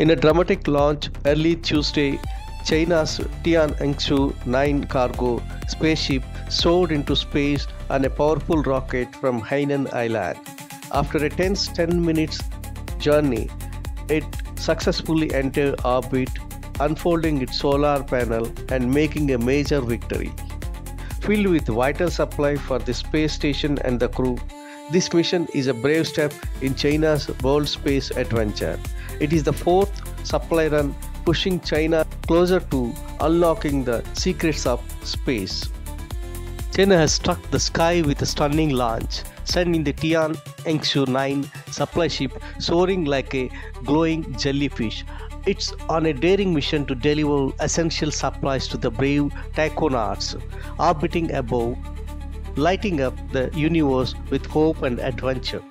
In a dramatic launch early Tuesday, China's Tianzhou 9 cargo spaceship soared into space on a powerful rocket from Hainan Island. After a tense 10 minutes journey, it successfully entered orbit, unfolding its solar panel and making a major victory. Filled with vital supply for the space station and the crew, this mission is a brave step in China's world space adventure. It is the fourth supply run pushing China closer to unlocking the secrets of space. China has struck the sky with a stunning launch, sending the Tian Engshu 9 supply ship soaring like a glowing jellyfish. It's on a daring mission to deliver essential supplies to the brave taikonauts orbiting above, lighting up the universe with hope and adventure.